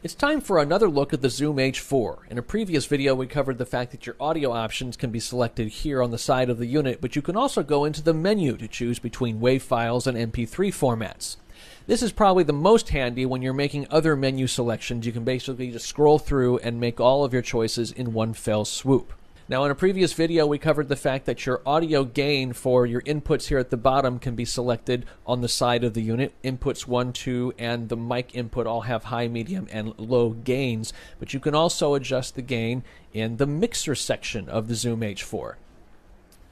It's time for another look at the Zoom H4. In a previous video, we covered the fact that your audio options can be selected here on the side of the unit, but you can also go into the menu to choose between WAV files and MP3 formats. This is probably the most handy when you're making other menu selections. You can basically just scroll through and make all of your choices in one fell swoop. Now, in a previous video, we covered the fact that your audio gain for your inputs here at the bottom can be selected on the side of the unit. Inputs 1, 2, and the mic input all have high, medium, and low gains, but you can also adjust the gain in the mixer section of the Zoom H4.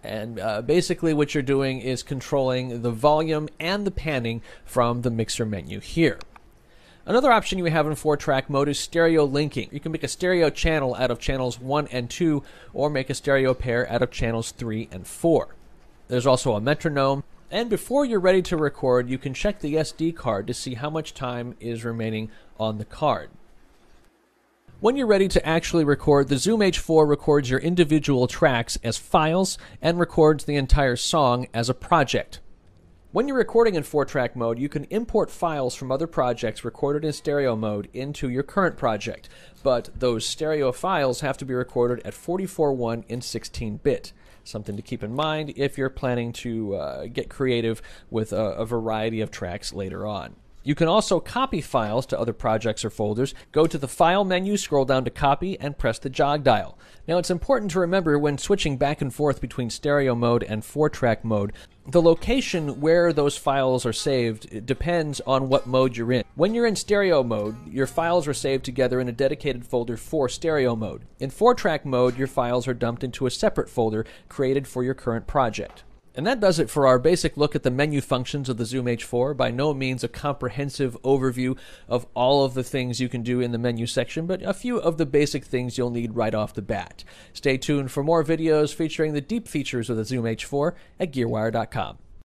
And uh, basically, what you're doing is controlling the volume and the panning from the mixer menu here. Another option you have in four track mode is stereo linking. You can make a stereo channel out of channels 1 and 2, or make a stereo pair out of channels 3 and 4. There's also a metronome, and before you're ready to record, you can check the SD card to see how much time is remaining on the card. When you're ready to actually record, the Zoom H4 records your individual tracks as files and records the entire song as a project. When you're recording in 4-track mode, you can import files from other projects recorded in stereo mode into your current project, but those stereo files have to be recorded at 44.1 in 16-bit. Something to keep in mind if you're planning to uh, get creative with a, a variety of tracks later on. You can also copy files to other projects or folders. Go to the File menu, scroll down to Copy, and press the jog dial. Now, it's important to remember when switching back and forth between stereo mode and 4 track mode, the location where those files are saved depends on what mode you're in. When you're in stereo mode, your files are saved together in a dedicated folder for stereo mode. In 4 track mode, your files are dumped into a separate folder created for your current project. And that does it for our basic look at the menu functions of the Zoom H4. By no means a comprehensive overview of all of the things you can do in the menu section, but a few of the basic things you'll need right off the bat. Stay tuned for more videos featuring the deep features of the Zoom H4 at GearWire.com.